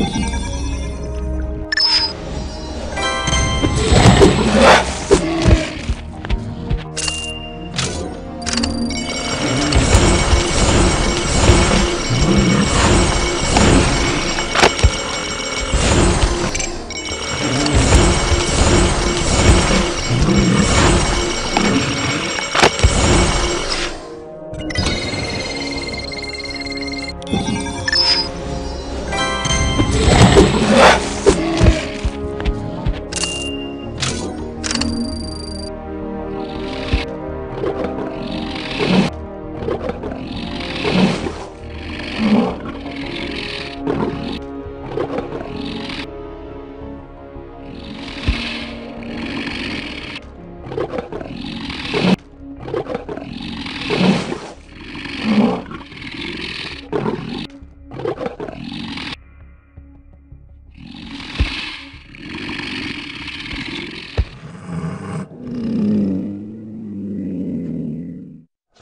you.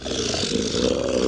Ugh.